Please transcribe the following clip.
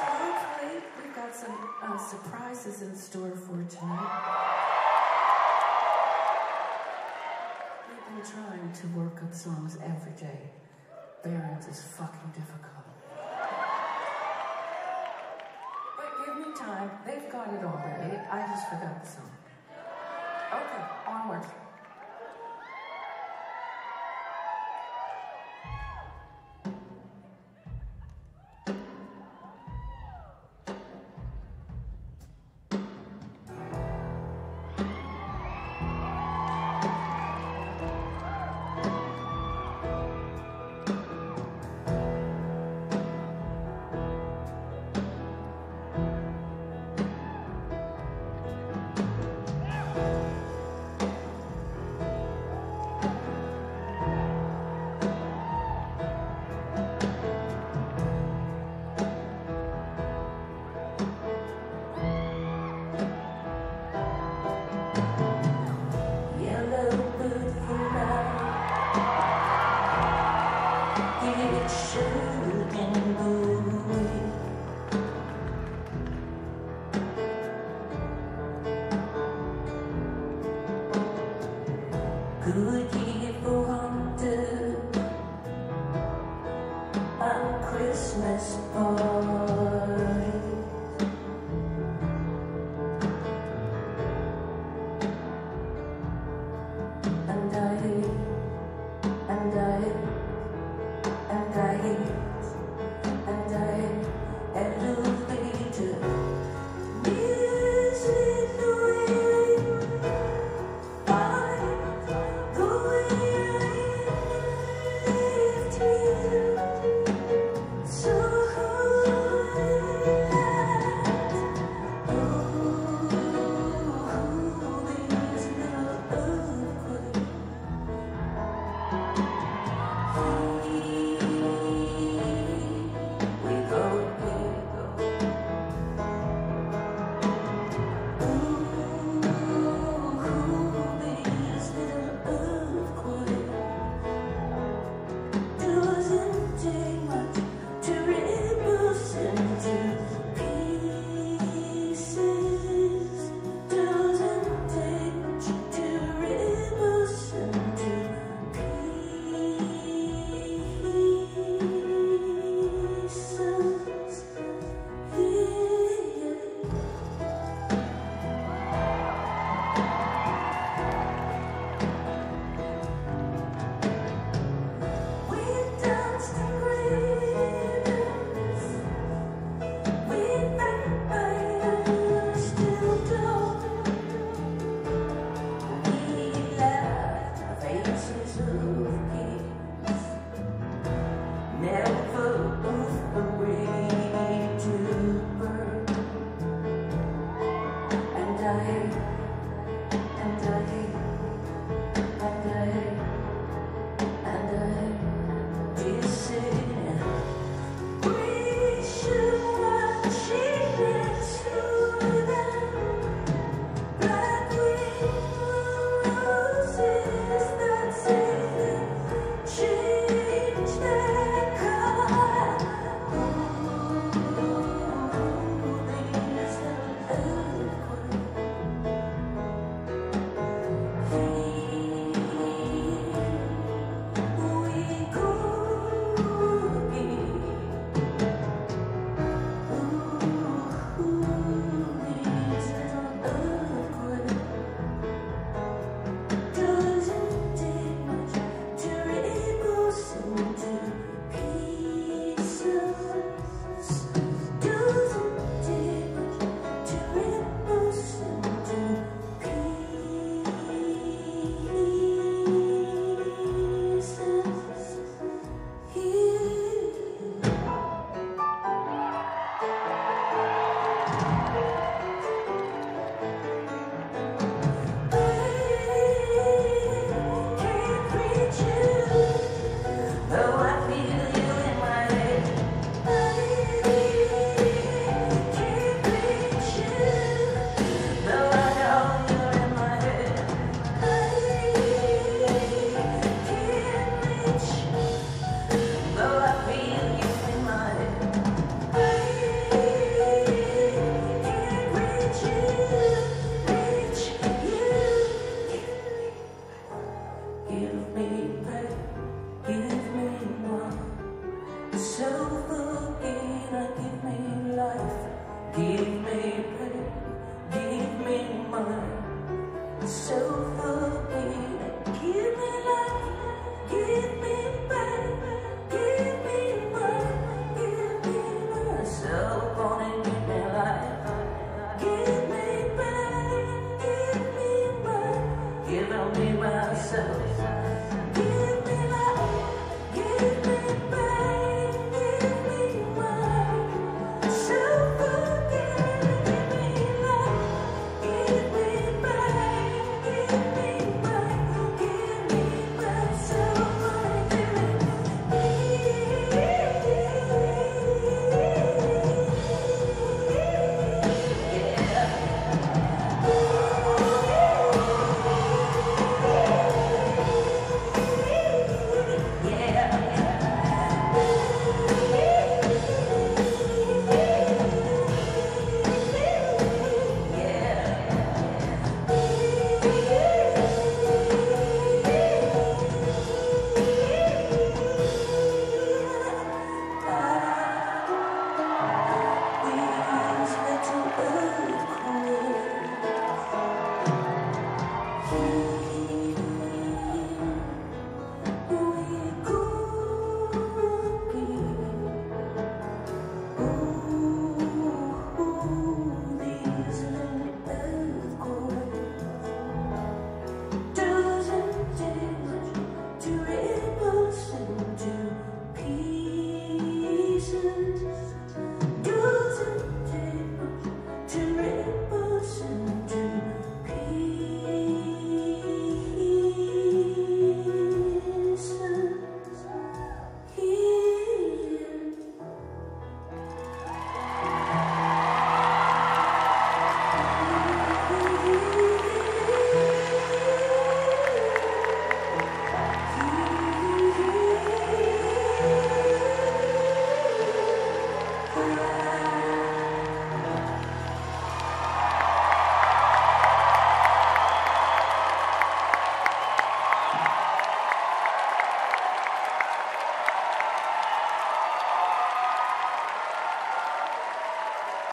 So hopefully we've got some uh, surprises in store for tonight. We've been trying to work up songs every day. Barron's is fucking difficult. But give me time. They've got it already. I just forgot the song. Okay, onward. Give me breath, give me mind.